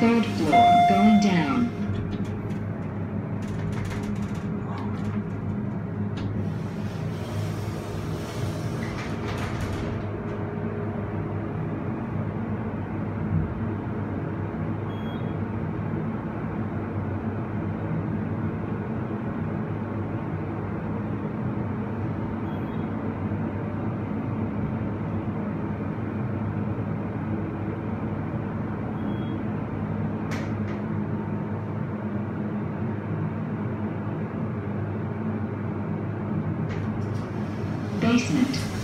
Third floor, going down. Basement.